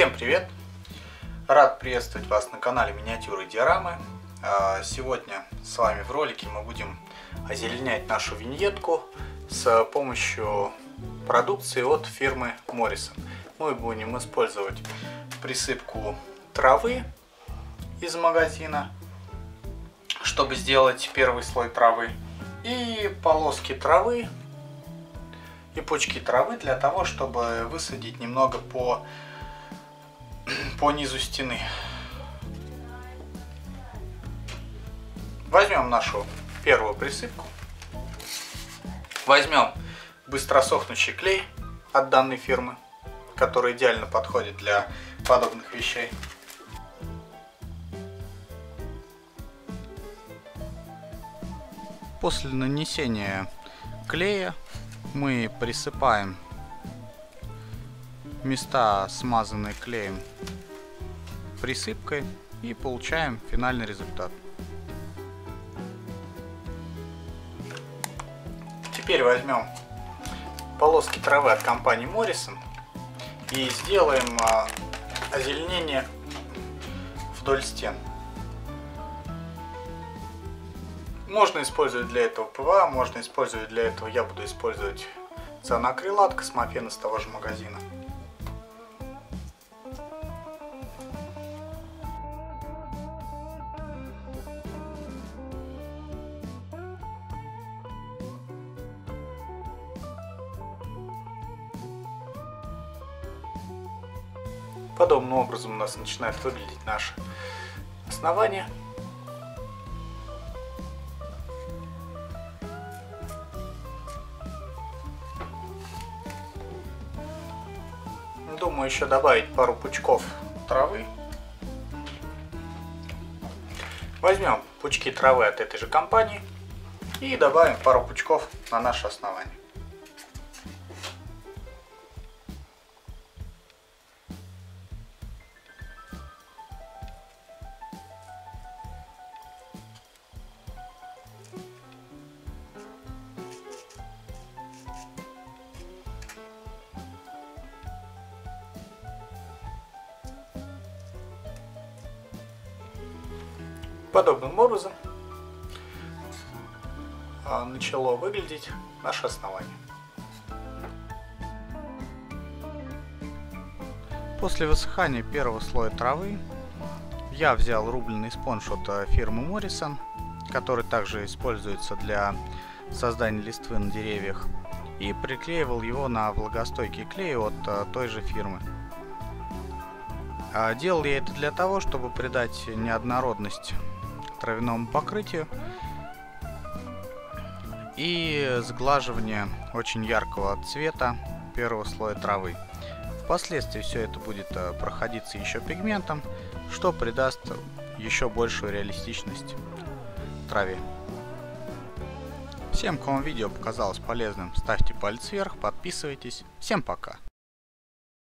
Всем привет! Рад приветствовать вас на канале Миниатюры Диорамы. А, сегодня с вами в ролике мы будем озеленять нашу виньетку с помощью продукции от фирмы Morrison. Мы будем использовать присыпку травы из магазина, чтобы сделать первый слой травы, и полоски травы и пучки травы для того, чтобы высадить немного по, по низу стены. Возьмем нашу первую присыпку. Возьмем быстросохнущий клей от данной фирмы, который идеально подходит для подобных вещей. После нанесения клея мы присыпаем места, смазанные клеем, присыпкой и получаем финальный результат. Теперь возьмем полоски травы от компании Morrison и сделаем а, озеленение вдоль стен. Можно использовать для этого ПВА, можно использовать для этого, я буду использовать цианоакрилат космофен из того же магазина. Подобным образом у нас начинает выглядеть наше основание. Думаю еще добавить пару пучков травы. Возьмем пучки травы от этой же компании и добавим пару пучков на наше основание. Подобным образом а, начало выглядеть наше основание. После высыхания первого слоя травы я взял рубленый спонж от э, фирмы Morrison, который также используется для создания листвы на деревьях, и приклеивал его на влагостойкий клей от э, той же фирмы. А, делал я это для того, чтобы придать неоднородность травяному покрытию и сглаживание очень яркого цвета первого слоя травы. Впоследствии все это будет э, проходиться еще пигментом, что придаст еще большую реалистичность траве. Всем, кому видео показалось полезным, ставьте палец вверх, подписывайтесь. Всем пока!